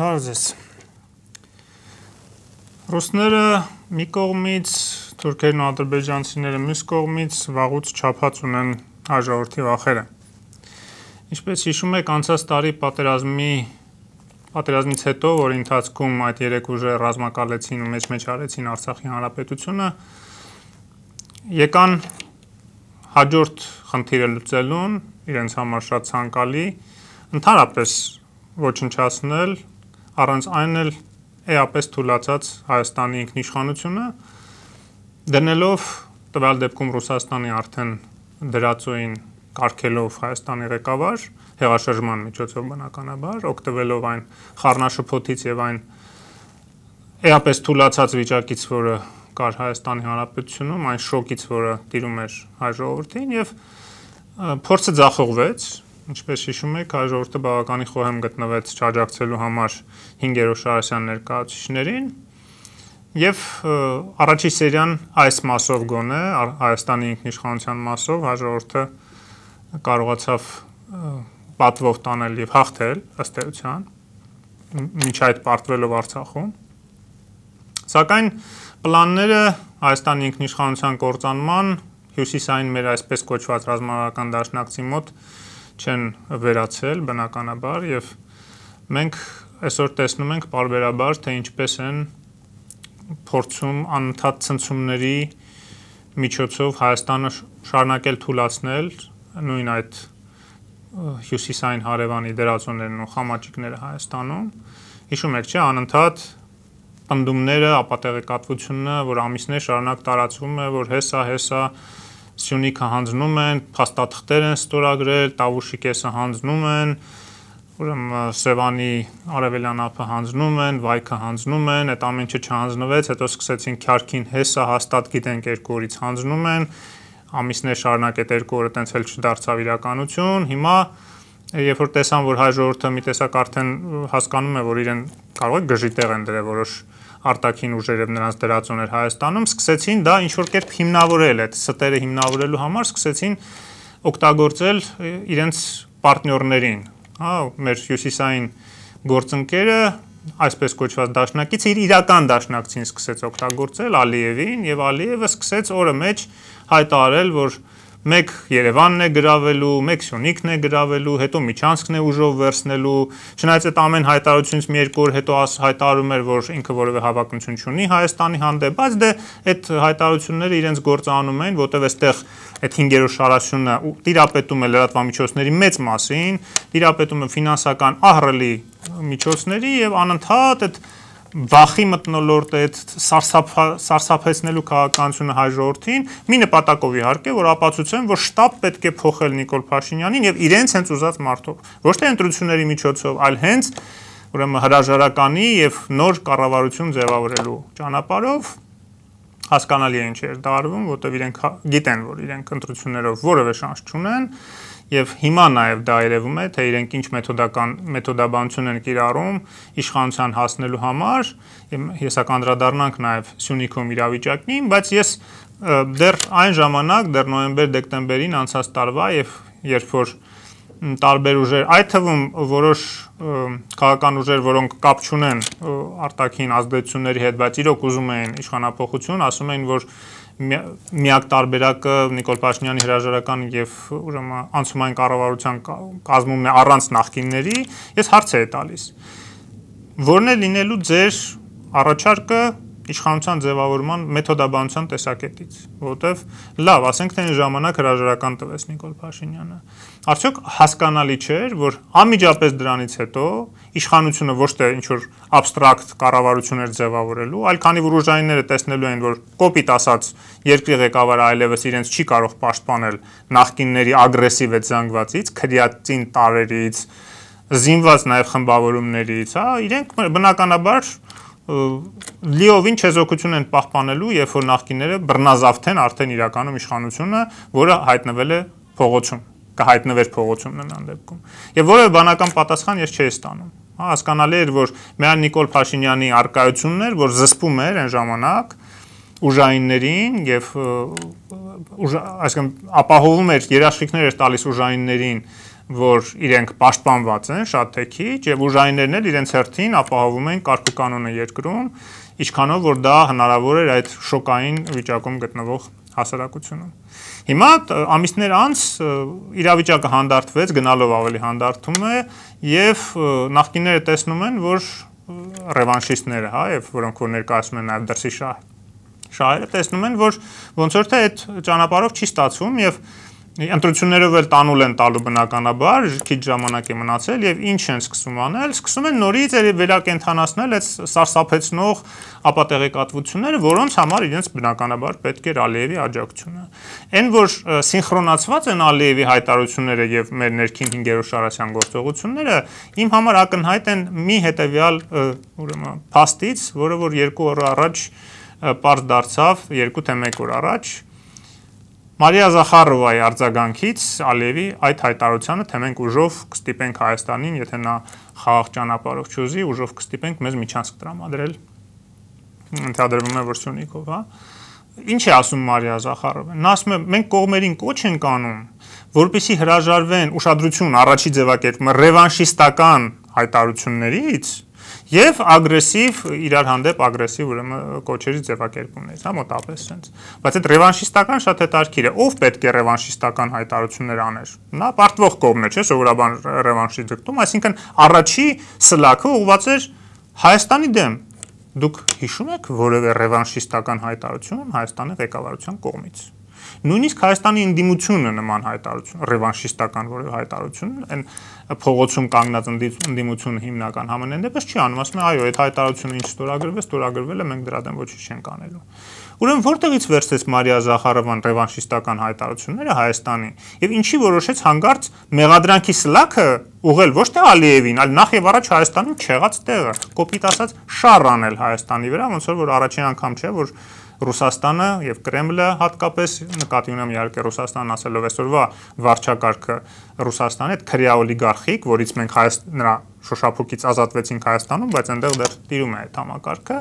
Բարև ձեզ։ Ռուսները մի կողմից, թուրքերն ու ադրբեջանցիները մյուս կողմից վաղուց չափած ունեն հայ ժողովրդի վախերը։ Ինչպես հիշում եք, անցած տարի պատերազմի պատերազմից հետո, որ ընթացքում այդ երեք ուժերը ռազմակալեցին ու մեջ-մեջ արեցին Արցախի հանրապետությունը, եկան հաջորդ խնդիրը լուծելուն, իրենց համար շատ ցանկալի, ընդհանրապես ոչնչացնել առանց այն էլ էապես թույլացած Հայաստանի ինքնիշխանությունը դնելով տվյալ դեպքում Ռուսաստանի արդեն դրածոին կարգելով Հայաստանի ղեկավար հեղաշրջման միջոցով բնականաբար օգտվելով այն խառնաշփոթից եւ այն էապես թույլացած վիճակից, որը կար Հայաստանի Հանրապետությունում, այն շոկից, որը տիրում էր հայ ժողովրդին եւ փորձը ձախողվեց Ինչպես հիշում եք, հայ ժողովուրդը բավականին խոհեմ գտնվեց չաջակցելու համար 5-րդ Շարասյան ներկայացուցիչներին եւ առաջի սերիան այս մասով գոնե Հայաստանի ինքնիշխանության մասով ժողովուրդը կարողացավ պատվով տանել եւ հաղթել ըստ էության միջ այդ պարտվելով Արցախում սակայն պլանները Հայաստանի ինքնիշխանության կործանման հյուսիսային մեր այսպես կոչված ռազմավարական դաշնակցի մոտ չեն վերացել բնականաբար եւ մենք այսօր տեսնում ենք parberabar թե ինչպես են փորձում անընդհատ ցնցումների միջոցով Հայաստանը շարունակել թույլաtsնել նույն այդ հյուսիսային հարևանի դերացոններն ու խամաճիկները Հայաստանում հիշում եք չէ անընդհատ պնդումները, ապատեղեկատվությունը, որ ամիսներ շարունակ տարածվում է, որ հեսա, հեսա Սյունիքը հանձնում են, փաստաթղթեր են ստորագրել, Տավուշի կեսը հանձնում են, ուրեմն Սևանի արևելյան ափը հանձնում են, Վայքը հանձնում են, այդ ամեն ինչը չհանձնվեց, հետո սկսեցին քյարքին հեսա հաստատ գիտենք երկու օրից հանձնում են, ամիսներ շարունակ այդ երկու օրը տենց էլ չդարձավ իրականություն, հիմա երբ որ տեսան, որ հայ ժողովուրդը մի տեսակ արդեն հասկանում է, որ իրեն կարող է գժի տեղ են դրել որոշ արտաքին ուժեր եւ նրանց դրածոներ Հայաստանում սկսեցին դա ինչ որ կերպ հիմնավորել այդ ստերը հիմնավորելու համար սկսեցին օգտագործել իրենց պարտներներին հա մեր հյուսիսային գործընկերը այսպես կոչված դաշնակից իր իրական դաշնակցին սկսեց օգտագործել Ալիևին եւ Ալիևը սկսեց օրը մեջ հայտարարել որ մեկ Երևանն է գravelու, մեկ Սյունիքն է գravelու, հետո Միչանսկն է ուժով վերցնելու։ Չնայած այդ ամեն հայտարարությունից մի երկու օր հետո հայտարարում էր, որ ինքը որևէ հավակնություն չունի Հայաստանի հանդեպ, բայց դե այդ հայտարարությունները իրենց գործը անում էին, որտեվ այստեղ այդ 5-րդ շարաշունը տիրապետում է լրատվամիջոցների մեծ մասին, տիրապետում է ֆինանսական ահռելի միջոցների եւ անընդհատ այդ վախի մտնոլորտ սարսափ սարսափեցնելու քաղաքականությունը հայ ժողովրդին մի նպատակով իհարկե որ ապացուցեն որ շտաբ պետք է փոխել Նիկոլ Փաշինյանին եւ իրենց հենց ուզած մարդով ոչ թե ընտրությունների միջոցով այլ հենց ուրեմն հրաժարականի եւ նոր կառավարություն ձևավորելու ճանապարհով հասկանալի է ինչ էր դարվում, որտեղ իրենք գիտեն, որ իրենք ընտրություններով որևէ շանս չունեն եւ հիմա նաեւ դա երևում է, թե իրենք ինչ մեթոդական մեթոդաբանություն են կիրառում իշխանության հասնելու համար, հեսա կանդրադառնանք նաեւ Սյունիքում իրավիճակին, բայց ես դեռ այն ժամանակ, դեռ նոյեմբեր-դեկտեմբերին անցած տարվա եւ երբ որ տարբեր ուժեր, այդ թվում որոշ քաղաքական ուժեր, որոնք կապ չունեն արտաքին ազդեցությունների հետ, բայց իրոք ուզում էին իշխանապողություն, ասում էին, որ միակ տարբերակը Նիկոլ Փաշինյանի հրաժարական եւ ուրեմն անցումային կառավարության կազմումն է առանց նախկինների, ես հարց եմ տալիս։ Որն է լինելու ձեր առաջարկը իշխանության ձևավորման մեթոդաբանության տեսակետից, որովհետև լավ, ասենք թե այն ժամանակ հրաժարական տվեց Նիկոլ Փաշինյանը։ Արդյոք հասկանալի չէր, որ անմիջապես դրանից հետո իշխանությունը ոչ թե ինչ որ абստրակտ կառավարություն էր ձևավորելու, այլ քանի որ ուժայինները տեսնելու են, որ կոպիտ ասած երկրի ղեկավարը այլևս իրենց չի կարող պաշտպանել նախկինների ագրեսիվ զանգվածից, քրեատին տարերից, զինված նաև խմբավորումներից, հա, իրենք բնականաբար լիովին չեզոքություն են պահպանելու, երբ որ նախկինները բռնազավթեն արդեն իրականում իշխանությունը, որը հայտնվել է փողոցում, կհայտնվեր փողոցում նման դեպքում։ Եվ որևէ բանական պատասխան ես չէի ստանում։ Հա, հասկանալի էր, որ միայն Նիկոլ Փաշինյանի արկայությունն էր, որ զսպում էր այն ժամանակ ուժայիններին եւ այսինքն ապահովում էր երաշխիքներ էր տալիս ուժայիններին որ իրենք պաշտպանված են շատ թե քիչ եւ ուժայիններն էլ իրենց հերթին ապահովում են կարգու կանոնը երկրում, ինչքանով որ դա հնարավոր էր այդ շոկային վիճակում գտնվող հասարակությունում։ Հիմա ամիսներ անց իրավիճակը հանդարտվեց, գնալով ավելի հանդարտում է եւ նախկինները տեսնում են, որ ռևանշիստները, հա, եւ որոնք որ ներկայացնում են նաեւ դրսի շահ շահերը տեսնում են, որ ոնց որ թե այդ ճանապարհով չի ստացվում եւ ընտրություններով էլ տանուլ են տալու բնականաբար, քիչ ժամանակ է մնացել եւ ինչ են սկսում անել, սկսում են նորից վերակենդանացնել այդ սարսափեցնող ապատեղեկատվությունները, որոնց համար իրենց բնականաբար պետք էր Ալիևի աջակցությունը։ Այն որ սինխրոնացված են Ալիևի հայտարարությունները եւ մեր ներքին 5-րդ շարասյան գործողությունները, իմ համար ակնհայտ են մի հետեւյալ ուրեմն փաստից, որը որ երկու օր առաջ པարզ դարձավ, երկու թե մեկ օր առաջ Մարիա Զախարովայի արձագանքից Ալիևի այդ հայտարարությանը, թե մենք ուժով կստիպենք Հայաստանին, եթե նա խաղաղ ճանապարհով չուզի, ուժով կստիպենք մեզ միջանցք տրամադրել։ Ընթադրվում է որ Սյունիքով, հա։ Ինչ է ասում Մարիա Զախարովը։ Նա ասում է, մենք կողմերին կոչ ենք անում, որպիսի հրաժարվեն ուշադրություն առաջի ձևակերպումը ռևանշիստական հայտարարություններից եւ ագրեսիվ իրար հանդեպ ագրեսիվ ուրեմն կոչերի ձևակերպումներից, հա մոտապես sense։ Բայց այդ ռևանշիստական շատ հետաքրքիր է, ով պետք է ռևանշիստական հայտարարություններ աներ։ Նա պարտվող կողմն է, չէ՞, սովորաբար ռևանշի դեպքում, այսինքն առաջի սլաքը ուղղված էր Հայաստանի դեմ։ Դուք հիշում եք որևէ ռևանշիստական հայտարարություն Հայաստանի ղեկավարության կողմից նույնիսկ Հայաստանի ընդդիմությունը նման հայտարարություն, ռևանշիստական որևէ հայտարարություն, այն փողոցում կանգնած ընդդիմությունը հիմնական համենայն դեպս չի անում, ասում է այո, այդ հայտարարությունը ինչ ստորագրվեց, ստորագրվել է, մենք դրա դեմ ոչինչ չենք անելու։ Ուրեմն որտեղից վերցեց Մարիա Զախարովան ռևանշիստական հայտարարությունները Հայաստանի եւ ինչի որոշեց հանգարց մեղադրանքի սլաքը ուղղել ոչ թե Ալիևին, այլ նախ եւ առաջ Հայաստանում չեղած տեղը, կոպիտ ասած շար անել Հայաստանի վրա, ոնց որ առաջին անգամ չէ, որ Ռուսաստանը եւ Կրեմլը հատկապես նկատի ունեմ իհարկե Ռուսաստանն ասելով այսօրվա վարչակարգը Ռուսաստանի այդ քրեա օլիգարխիկ, որից մենք նրա շոշափուկից ազատվեցինք Հայաստանում, բայց այնտեղ դեռ տիրում է այդ համակարգը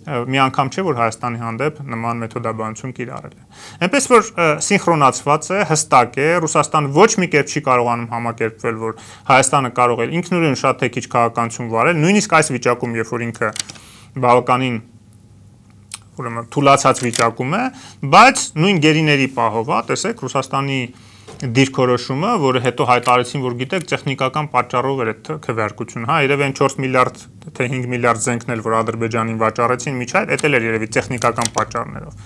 մի անգամ չէ որ Հայաստանի հանդեպ նման մեթոդաբանություն կիրառել է։ Այնպես որ սինխրոնացված է, հստակ է, Ռուսաստան ոչ մի կերպ չի կարողանում համակերպվել, որ Հայաստանը կարող է ինքնուրույն շատ թե քիչ քաղաքականություն վարել, նույնիսկ այս վիճակում, երբ որ ինքը բավականին ուրեմն թուլացած վիճակում է, բայց նույն գերիների պահով, հա, տեսեք Ռուսաստանի դիրքորոշումը, որը հետո հայտարարեցին, որ գիտեք, տեխնիկական պատճառով էր այդ քվեարկություն, հա, երևի այն 4 միլիարդ թե 5 միլիարդ զենքն էլ, որ Ադրբեջանին վաճառեցին, միջայր, դա էլ էր երևի տեխնիկական պատճառներով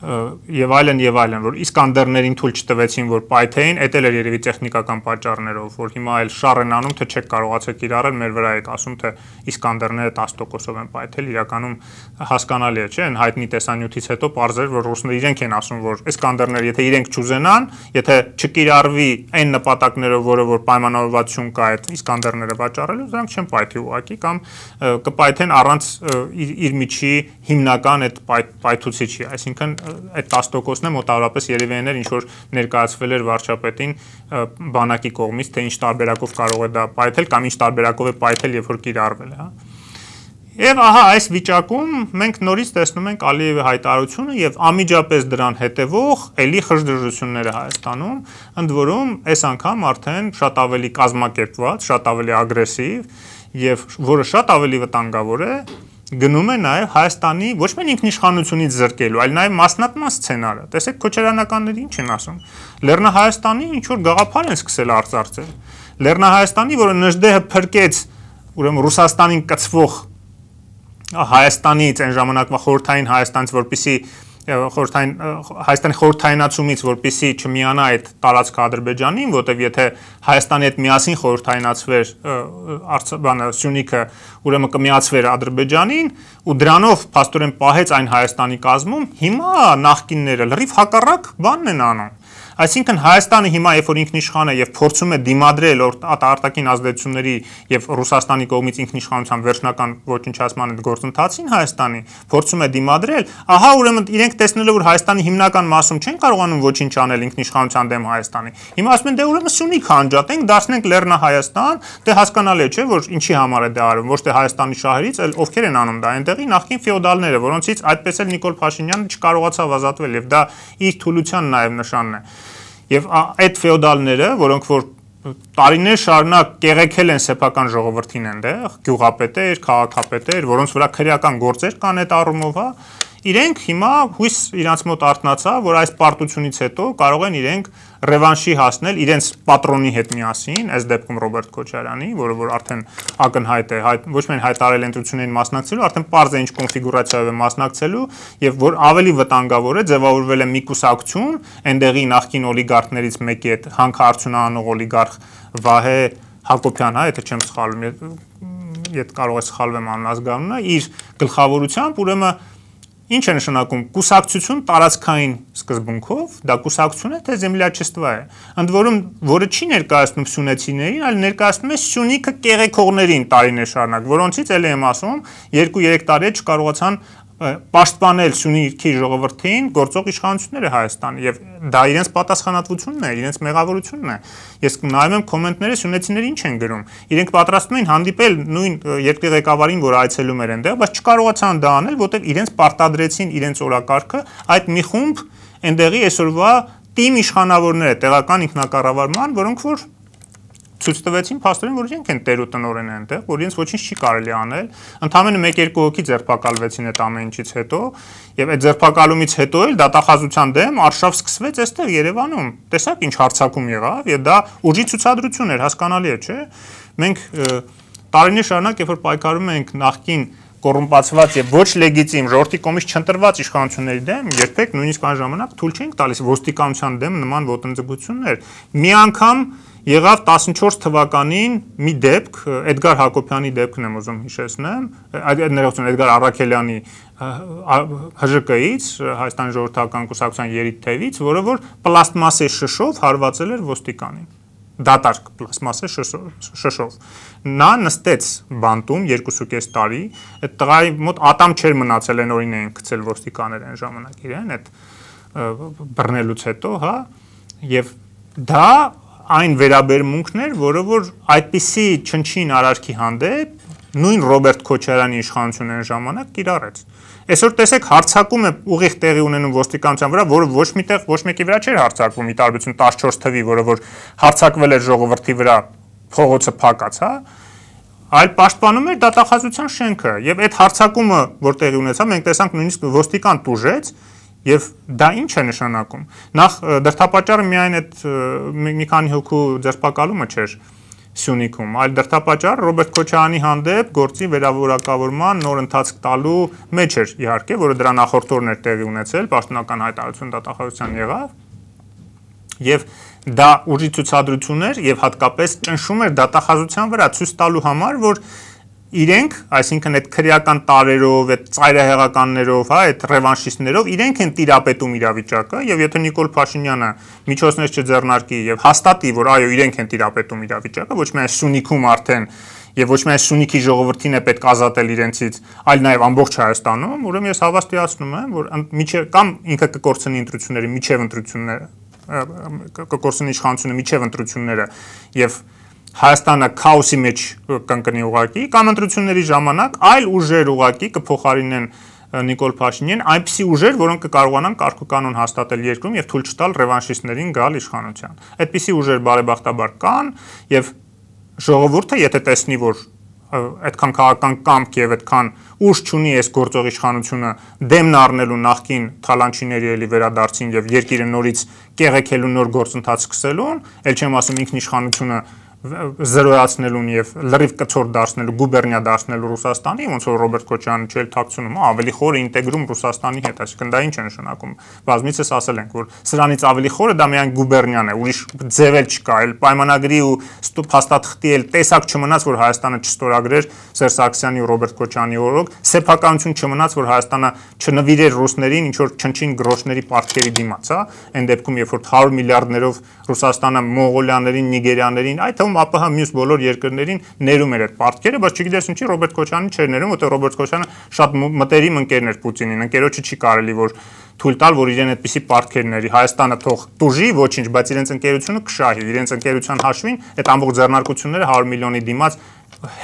եւ այլն եւ այլն որ իսկանդերներին թույլ չտվեցին որ պայթեին դա էլ էր երևի տեխնիկական պատճառներով որ հիմա այլ շար են անում թե չեք կարողացեք իրարել մեր վրա եք ասում թե իսկանդերները 10%-ով են պայթել իրականում հասկանալի է չէ այն հայտնի տեսանյութից հետո parzեր որ ռուսները իրենք են ասում որ իսկանդերները եթե իրենք չուզենան եթե չկիրառվի այն նպատակներով որը որ պայմանավորվածություն կա այդ իսկանդերները վաճառելու դրանք չեն պայթի ուղակի կամ կպայթեն առանց իր միջի հիմնական այդ պայթուցիչի այսինքն այդ 10%-ն է մոտավորապես Երևաններ ինչ որ ներկայացվել էր վարչապետին բանակի կողմից, թե ինչ տարբերակով կարող է դա պայթել կամ ինչ տարբերակով է պայթել, երբ որ կիրառվել է, հա։ Եվ ահա այս վիճակում մենք նորից տեսնում ենք Ալիևի հայտարարությունը եւ անմիջապես դրան հետևող ելի խժդժությունները Հայաստանում, ընդ որում այս անգամ արդեն շատ ավելի կազմակերպված, շատ ավելի ագրեսիվ եւ որը շատ ավելի վտանգավոր է գնում է նաև Հայաստանի ոչ միայն ինքնիշխանությունից զրկելու, այլ նաև մասնատման սցենարը։ Տեսեք քոչարանականները ինչ են ասում։ Լեռնահայաստանի ինչ որ գաղափար են սկսել արծարծել։ Լեռնահայաստանի, որը նժդեհը փրկեց ուրեմն Ռուսաստանին կծվող Հայաստանից այն ժամանակվա խորթային Հայաստանից, որպիսի խորթային Հայաստանի խորթայնացումից, որպիսի չմիանա այդ տարածքը Ադրբեջանին, որտեվ եթե Հայաստանի հետ միասին խորթայնացվեր բանը Սյունիքը, ուրեմն կմիացվեր Ադրբեջանին ու դրանով փաստորեն պահեց այն Հայաստանի կազմում, հիմա նախկինները լրիվ հակառակ բանն են անում Այսինքն Հայաստանը հիմա երբ որ ինքնիշխան է եւ փորձում է դիմադրել արտաքին ազդեցությունների եւ Ռուսաստանի կողմից ինքնիշխանության վերջնական ոչնչացման այդ գործընթացին Հայաստանի փորձում է դիմադրել, ահա ուրեմն իրենք տեսնելով որ Հայաստանի հիմնական մասում չեն կարողանում ոչինչ անել ինքնիշխանության դեմ Հայաստանի։ Հիմա ասում են դե ուրեմն Սյունիք հանջատենք, դարձնենք Լեռնահայաստան, դե հասկանալի է, չէ, որ ինչի համար է դա արվում, ոչ թե Հայաստանի շահերից, այլ ովքեր են անում դա այնտեղի նախկին ֆեոդալները, որոնցից այդպես էլ Նիկոլ Փաշինյանը չկարողացավ ազատվել եւ դա իր թուլության նաեւ նշանն է։ Եվ այդ ֆեոդալները, որոնք որ տարիներ շարունակ կեղեքել են սեփական ժողովրդին այնտեղ, գյուղապետեր, քաղաքապետեր, որոնց վրա քրեական գործեր կան այդ առումով, հա, իրենք հիմա հույս իրանց մոտ արտնացա, որ այս պարտությունից հետո կարող են իրենք ռևանշի հասնել իրենց պատրոնի հետ միասին, այս դեպքում Ռոբերտ Քոչարյանի, որը որ արդեն ակնհայտ է, հայ, ոչ միայն հայտարարել ընտրություններին մասնակցելու, արդեն པարզ է ինչ կոնֆիգուրացիայով է մասնակցելու եւ որ ավելի վտանգավոր է ձևավորվել է մի կուսակցություն, այնտեղի նախկին օլիգարխներից մեկի հետ հանքարդյունանող օլիգարխ Վահե Հակոբյան, հա, եթե չեմ սխալվում, եթե կարող է սխալվեմ աննազգանունը, իր գլխավորությամբ ուրեմն Ինչ է նշանակում կուսակցություն տարածքային սկզբունքով, դա կուսակցություն է, թե землячество է։ Ընդ որում, որը չի ներկայացնում սյունեցիներին, այլ ներկայացնում է սյունիքը կեղեքողներին տարիներ շարունակ, որոնցից ելի եմ ասում, 2-3 տարի չկարողացան պաշտպանել Սյունիքի ժողովրդին գործող իշխանությունները Հայաստանի եւ դա իրենց պատասխանատվությունն է, իրենց մեղավորությունն է։ Ես նայում եմ կոմենտները Սյունեցիները ինչ են գրում։ Իրենք պատրաստվում էին հանդիպել նույն երկրի ղեկավարին, որ այցելում էր այնտեղ, բայց չկարողացան դա անել, որտեղ իրենց պարտադրեցին իրենց օրակարգը այդ մի խումբ այնտեղի այսօրվա թիմ իշխանավորները տեղական ինքնակառավարման, որոնք որ ցույց տվեցին փաստորեն, որ իրենք են տեր ու տնորեն այնտեղ, որ իրենց ոչինչ չի կարելի անել։ Ընդամենը 1-2 հոգի ձերբակալվեցին այդ ամեն ինչից հետո, եւ այդ ձերբակալումից հետո էլ դատախազության դեմ արշավ սկսվեց այստեղ Երևանում։ Տեսակ ինչ հարցակում եղավ, եւ դա ուժի ցուցադրություն էր, հասկանալի է, չէ՞։ Մենք տարիներ շարունակ, երբ որ պայքարում ենք նախքին կոռումպացված եւ ոչ լեգիտիմ ժողովրդի կողմից չընտրված իշխանությունների դեմ երբեք նույնիսկ այն ժամանակ թույլ չենք տալիս ոստիկանության դեմ նման ոտնձգություններ։ Մի անգամ Եղավ 14 թվականին մի դեպք, Էդգար Հակոբյանի դեպքն եմ ուզում հիշեցնեմ, այդ ներողություն Էդգար Արաքելյանի ՀԺԿ-ից, Հայաստանի ժողովրդական կուսակցության երիտթևից, որը որ պլաստմասե շշով հարվածել էր ոստիկանին դատարկ պլաստմասե շշով։ Նա նստեց բանտում 2.5 տարի, այդ տղայի մոտ ատամ չէր մնացել են օրին էին գցել ոստիկաներ այն ժամանակ իրեն, այդ բռնելուց հետո, հա, եւ դա այն վերաբերմունքներ, որը որ այդպիսի չնչին արարքի հանդեպ նույն Ռոբերտ Քոչարյանի իշխանությունների ժամանակ կիրառեց։ Այսօր տեսեք հարցակում է ուղիղ տեղի ունենում ոստիկանության վրա, որը ոչ միտեղ ոչ մեկի վրա չէր հարցակվում՝ ի տարբերություն 14 թվի, որը որ հարցակվել էր ժողովրդի վրա, փողոցը փակած, հա, այլ պաշտպանում էր դատախազության շենքը եւ այդ հարցակումը որ տեղի ունեցավ մենք տեսանք նույնիսկ ոստիկան տուժեց Եվ դա ինչ է նշանակում։ Նախ դրթապաճառը միայն այդ մի քանի հոգու ձերբակալումը չէր Սյունիքում, այլ դրթապաճառ Ռոբերտ Քոչարյանի հանդեպ գործի վերավորակավորման նոր ընթացք տալու մեջ էր իհարկե, որը դրա նախորդ օրն էր տեղի ունեցել, պաշտոնական հայտարարություն դատախազության եղավ։ Եւ դա ուժի ցուցադրություն էր եւ հատկապես ճնշում էր դատախազության վրա ցույց տալու համար, որ իրենք, այսինքն այդ քրեական տարերով, այդ ծայրահեղականներով, հա, այդ ռևանշիստներով իրենք են տիրապետում իրավիճակը եւ եթե Նիկոլ Փաշինյանը միջոցներ չձեռնարկի եւ հաստատի, որ այո, իրենք են տիրապետում իրավիճակը, ոչ միայն Սունիքում արդեն եւ ոչ միայն Սունիքի ժողովրդին է պետք ազատել իրենցից, այլ նաեւ ամբողջ Հայաստանում, ուրեմն ես հավաստիացնում եմ, որ միջև կամ ինքը կկորցնի ընտրությունների միջև ընտրությունները կկորցնի իշխանությունը միջև ընտրությունները եւ Հայաստանը քաոսի մեջ կընկնի ուղակի կամ ընտրությունների ժամանակ այլ ուժեր ուղակի կփոխարինեն Նիկոլ Փաշինյան այնպիսի ուժեր, որոնք կկարողանան կարգուկանոն հաստատել երկրում եւ թույլ չտալ ռևանշիստներին գալ իշխանության։ Այդպիսի ուժեր բարեբախտաբար կան եւ ժողովուրդը եթե տեսնի, որ այդքան քաղաքական կամք եւ այդքան ուժ չունի այս գործող իշխանությունը դեմն առնելու նախքին թալանչիների էլի վերադարձին եւ երկիրը նորից կեղեքելու նոր գործընթաց սկսելուն, ել չեմ ասում ինքնիշխանությունը զրոյացնելուն եւ լրիվ կցոր դարձնելու գուբերնիա դարձնելու Ռուսաստանի, ոնց որ Ռոբերտ Քոչյանը չել ཐակցնում, ավելի խորը ինտեգրում Ռուսաստանի հետ, այսինքն դա ինչ է նշանակում։ Բազմիցս ասել ենք, որ սրանից ավելի խորը դա միայն գուբերնիան է, ուրիշ ձև էլ չկա, այլ պայմանագրի ու փաստաթղթի էլ տեսակ չմնաց, որ Հայաստանը չստորագրեր Սերժ Սարգսյանի ու Ռոբերտ Քոչյանի օրոք, սեփականություն չմնաց, որ Հայաստանը չնվիրեր ռուսներին ինչ որ չնչին գրոշների պարտքերի դիմաց, հա, այն դեպքում, երբ որ 100 միլիարդներով Ռուսաստանը մոնղոլիաներին, նիգերիաներին, այդ թվում ԱՊՀ մյուս բոլոր երկրներին ներում էր այդ պարտքերը, բայց չգիտես ինչի Ռոբերտ Քոչյանը չէր ներում, որտեղ Ռոբերտ Քոչյանը շատ մտերիմ ընկերն էր Պուտինին, ընկերոջը չի կարելի որ թույլ տալ, որ իրեն այդպիսի պարտքեր ների։ Հայաստանը թող տուժի, ոչինչ, բայց իրենց ընկերությունը կշահի, իրենց ընկերության հաշվին այդ ամբողջ ձեռնարկությունները 100 միլիոնի դիմաց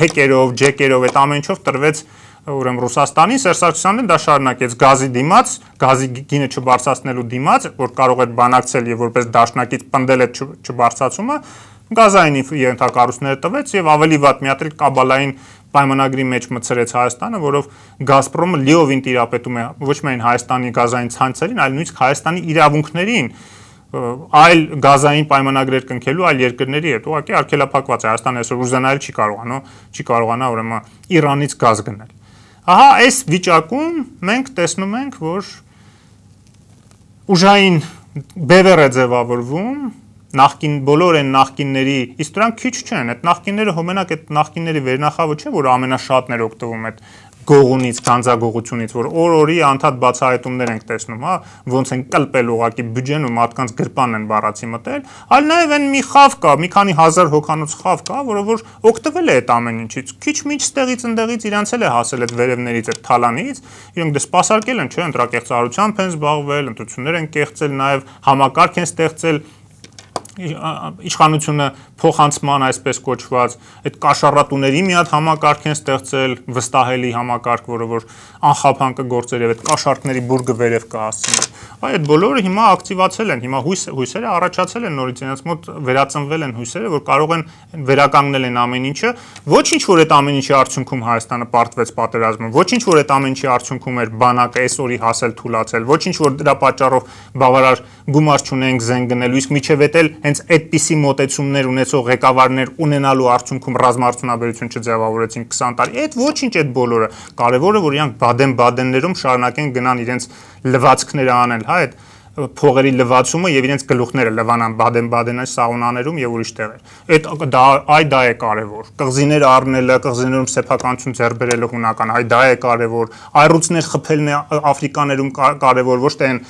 հեկերով, ջեկերով, այդ ամեն ինչով տրվեց ուրեմն Ռուսաստանի Սերժ Սարգսյանն դա շարունակեց գազի դիմաց, գազի գինը չբարձրացնելու դիմաց, որ կարող է բանակցել եւ որպես դաշնակից պնդել այդ չբարձրացումը, գազային ենթակառույցները տվեց եւ ավելի վատ մի հատ էլ կաբալային պայմանագրի մեջ մցրեց Հայաստանը, որով Գազպրոմը լիովին տիրապետում է ոչ միայն Հայաստանի գազային ցանցերին, այլ նույնիսկ Հայաստանի իրավունքներին այլ գազային պայմանագրեր կնքելու այլ երկրների հետ։ Ուղղակի արգելափակված է Հայաստանը այսօր ուզենալ չի կարողանա, չի կարողանա ուրեմն Իրանից գազ գնել։ Ահա այս վիճակում մենք տեսնում ենք, որ ուժային բևեր է ձևավորվում նախքին բոլոր այն նախքինների, իսկ դրանք քիչ չեն, այդ նախքինները հոմենակ այդ նախքինների վերնախավը չէ, որ ամենաշատն էր օգտվում այդ գողունից, ցանցագողությունից, որ օր-օրի անդադ բացահայտումներ ենք տեսնում, հա, ոնց են կլպել ուղակի բյուջեն ու մարդկանց գրպանն են բառացի մտել, այլ նաև այն մի խավ կա, մի քանի հազար հոկանոց խավ կա, որը որ օգտվել է այդ ամեն ինչից։ Քիչ միջ ստեղից ընդեղից իրանցել է հասել այդ վերևներից, այդ թալանից, իրենք դե սпасարկել են, չէ, ընտրակեղծարությամբ են զբաղվել, ընտրություններ են կեղծել, նաև համակարգ են ստեղծել, ստեղծել իշխանությունը փոխանցման այսպես կոչված այդ կաշառատուների մի հատ համակարգ են ստեղծել վստահելի համակարգ, որը որ անխափան կգործեր եւ այդ կաշառքների բուրգը վերև կհասցնի։ Այ այդ բոլորը հիմա ակտիվացել են, հիմա հույս հույսերը առաջացել են նորից իրենց մոտ վերածնվել են հույսերը, որ կարող են վերականգնել են ամեն ինչը, ոչինչ որ այդ ամեն ինչի արդյունքում Հայաստանը պարտվեց պատերազմում, ոչինչ որ այդ ամեն ինչի արդյունքում էր բանակը այսօրի հասել թուլացել, ոչինչ որ դրա պատճառով բավարար գումար չունենք զեն գնելու, իսկ միջև էտել հենց այդպիսի մոտեցումներ ունեցող ղեկավարներ ունենալու արդյունքում ռազմարտունաբերություն չձևավորեցին 20 տարի։ Այդ ոչինչ այդ բոլորը։ Կարևորը որ իրանք բադեն-բադեններում շարունակեն գնան իրենց լվացքները անել, հա, այդ փողերի լվացումը եւ իրենց գլուխները լվանան Բադեն-Բադենի սաունաներում եւ ուրիշ տեղեր։ Այդ դա այ դա է կարևոր։ Կղզիներ առնելը, կղզիներում սեփականություն ձեռ բերելը հունական, այ դա է կարևոր։ Այռուցներ խփելն է Աֆրիկաներում կարևոր, ոչ թե այն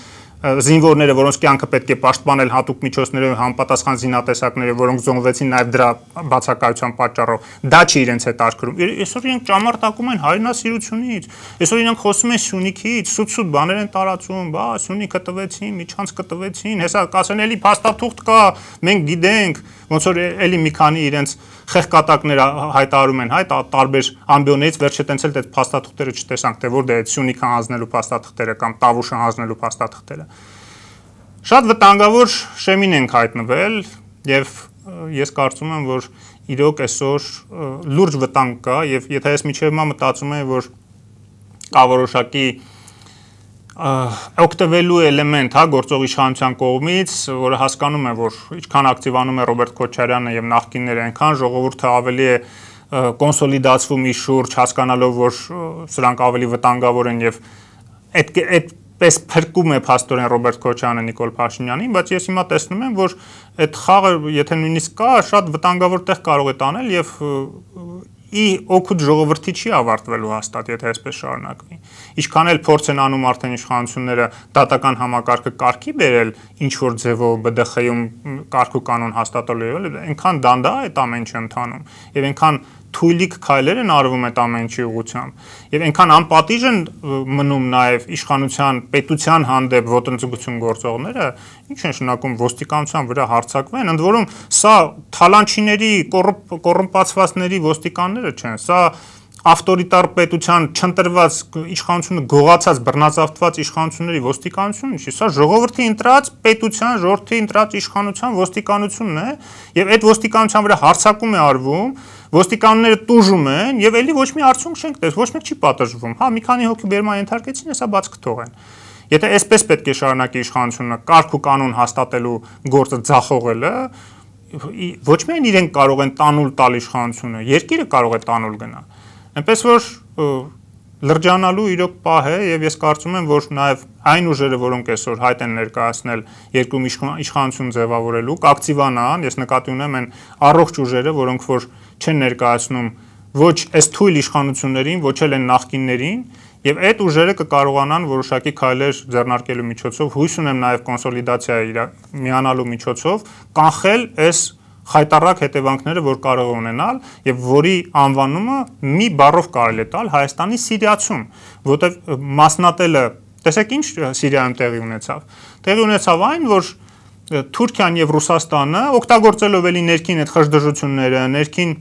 զինվորները, որոնց կյանքը պետք է պաշտպանել հատուկ միջոցներով համապատասխան զինատեսակները, որոնք զոհվեցին նաև դրա բացակայության պատճառով, դա չի իրենց հետ արկրում։ Այսօր իրենք ճամարտակում են հայրենասիրությունից։ Այսօր իրենք խոսում են Սյունիքից, սուտ-սուտ բաներ են տարածում, բա Սյունիքը տվեցին, միջանց կտվեցին, հեսա կասեն էլի փաստաթուղթ կա, մենք գիտենք, ոնց որ էլի մի քանի իրենց խեղկատակներ հայտարարում են, հայ տարբեր ամբիոններից վերջը տենցել դե փաստաթղթերը չտեսանք, թե որ դե Սյունիքը հանձնելու փաստաթղթերը կամ Տավուշը հանձնելու փաստաթղթերը։ Շատ վտանգավոր շեմին ենք հայտնվել եւ ես կարծում եմ, որ իրոք այսօր լուրջ վտանգ կա եւ եթե ես միջև մա մտածում եմ, որ կա որոշակի օգտվելու էլեմենտ, հա, գործող իշխանության կողմից, որը հասկանում է, որ ինչքան ակտիվանում է Ռոբերտ Քոչարյանը եւ նախկինները, այնքան ժողովուրդը ավելի է կոնսոլիդացվում իր շուրջ, հասկանալով, որ սրանք ավելի վտանգավոր են եւ այդ այդպես փրկում է փաստորեն Ռոբերտ Քոչյանը Նիկոլ Փաշինյանին, բայց ես հիմա տեսնում եմ, որ այդ խաղը, եթե նույնիսկ կա, շատ վտանգավոր տեղ կարող է տանել եւ ի օգուտ ժողովրդի չի ավարտվելու հաստատ, եթե այսպես շարունակվի։ Ինչքան էլ փորձ են անում արդեն իշխանությունները դատական համակարգը կարգի բերել ինչ որ ձևով ԲԴԽ-ում կարգ ու կանոն հաստատելու, այնքան դանդա է այդ ամեն ինչը ընթանում եւ այնքան թույլիկ քայլեր են արվում այդ ամեն ինչի ուղղությամբ եւ այնքան անպատիժ են մնում նաեւ իշխանության պետության հանդեպ ոտնձգություն գործողները ինչ են շնակում ոստիկանության վրա հարցակվեն ընդ որում սա թալանչիների կոռումպացվածների ոստիկանները չեն սա ավտորիտար պետության չընտրված իշխանությունը գողացած բռնացավտված իշխանությունների ոստիկանությունը չի, սա ժողովրդի ընտրած պետության, ժողովրդի ընտրած իշխանության ոստիկանությունն է, եւ այդ ոստիկանության վրա հարցակում է արվում, ոստիկանները տուժում են եւ ելի ոչ մի արդյունք չենք տես, ոչ մեկ չի պատժվում։ Հա, մի քանի հոգի բերման ենթարկեցին, հեսա բաց կթողեն։ Եթե այսպես պետք է շարունակի իշխանությունը կարգ ու կանոն հաստատելու գործը ձախողելը, ոչ միայն իրենք կարող են տանուլ տալ իշխանությունը, երկիրը կարող է տանուլ գնալ Այնպես որ լրջանալու իրոք պահ է եւ ես կարծում եմ, որ նաեւ այն ուժերը, որոնք այսօր հայտ են ներկայացնել երկրում իշխանություն ձևավորելու, կակտիվանան, ես նկատի ունեմ այն առողջ ուժերը, որոնք որ չեն ներկայացնում ոչ այս թույլ իշխանություններին, ոչ էլ են նախկիններին, եւ այդ ուժերը կկարողանան որոշակի քայլեր ձեռնարկելու միջոցով, հույս ունեմ նաեւ կոնսոլիդացիա միանալու միջոցով կանխել այս խայտարակ հետևանքները, որ կարող ունենալ եւ որի անվանումը մի բառով կարելի է տալ Հայաստանի Սիրիացում, որտեղ մասնատելը, տեսեք ինչ Սիրիայում տեղի ունեցավ։ Տեղի ունեցավ այն, որ Թուրքիան եւ Ռուսաստանը օգտագործելով էլի ներքին այդ խժդժությունները, ներքին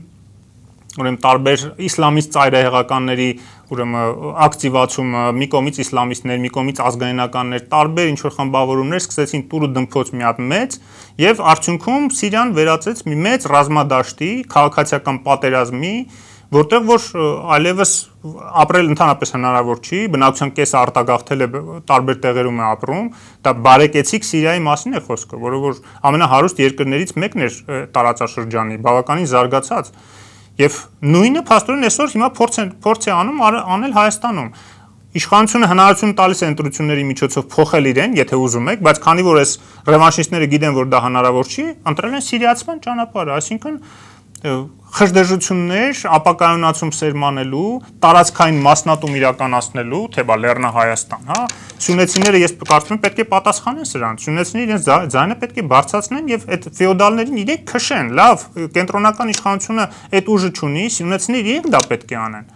ուրեմն տարբեր իսլամիստ ծայրահեղականների ուրեմն ակտիվացումը մի կողմից իսլամիստներ, մի կողմից ազգայնականներ, տարբեր ինչ որ խմբավորումներ սկսեցին տուրը դմփոց մի հատ մեծ եւ արդյունքում Սիրիան վերածեց մի մեծ ռազմադաշտի, քաղաքացիական պատերազմի, որտեղ որ այլևս ապրել ընդհանրապես հնարավոր չի, բնակության կեսը արտագաղթել է տարբեր տեղերում է ապրում, դա բարեկեցիկ Սիրիայի մասին է խոսքը, որը որ ամենահարուստ երկրներից մեկն էր տարածաշրջանի, բավականին զարգացած Եվ նույնը փաստորեն այսօր հիմա փորձ է փորձ է անում անել Հայաստանում իշխանությունը հնարավորություն տալիս է ընտրությունների միջոցով փոխել իրեն, եթե ուզում եք, բայց քանի որ այս ռևանշիստները գիտեն, որ դա հնարավոր չի, ընտրել են սիրիացման ճանապարհը, այսինքն խժդեժություններ, ապակայունացում սերմանելու, տարածքային մասնատում իրականացնելու, թե բա Լեռնա Հայաստան, հա, Սյունեցիները ես կարծում եմ պետք է պատասխանեն սրան։ Սյունեցիները իրենց ձայնը պետք է բարձրացնեն եւ այդ ֆեոդալներին իրենք քշեն։ Լավ, կենտրոնական իշխանությունը այդ ուժը չունի, սյունեցիները իրենք դա պետք է անեն։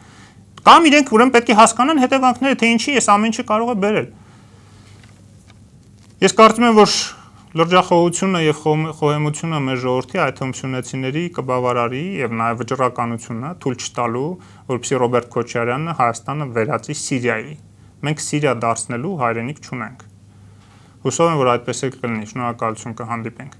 Կամ իրենք ուրեմն պետք է հասկանան հետևանքները, թե ինչի այս ամեն ինչը կարող է բերել։ Ես կարծում եմ, որ լրջախոհությունը եւ խոհեմությունը մեր ժողովրդի այդ հմսյունեցիների կբավարարի եւ նաեւ վճռականությունը թույլ չտալու, որպեսզի Ռոբերտ Քոչարյանը Հայաստանը վերածի Սիրիայի։ Մենք Սիրիա դարձնելու հայրենիք չունենք։ Հուսով եմ, որ այդպես էլ կլինի։ Շնորհակալություն կհանդիպենք։